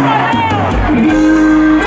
Yeah.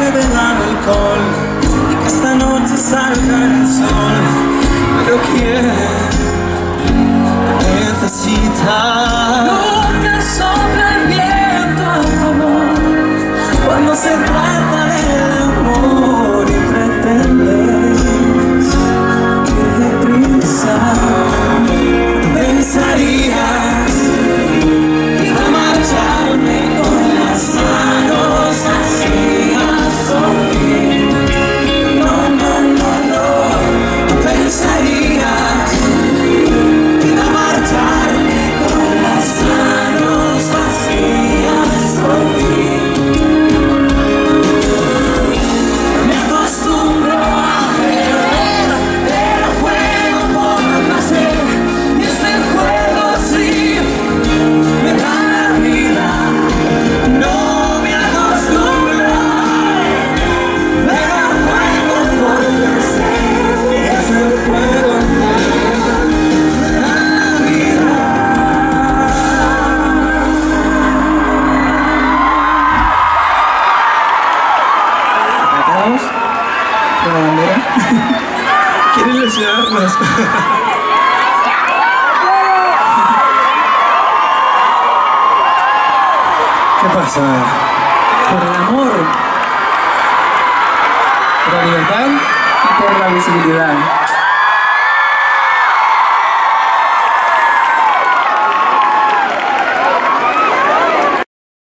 noche del alcohol. Y que esta noche salga el sol. Pero quiere necesita Quieren ilusionarnos. ¿Qué pasa? Por el amor, por la libertad y por la visibilidad.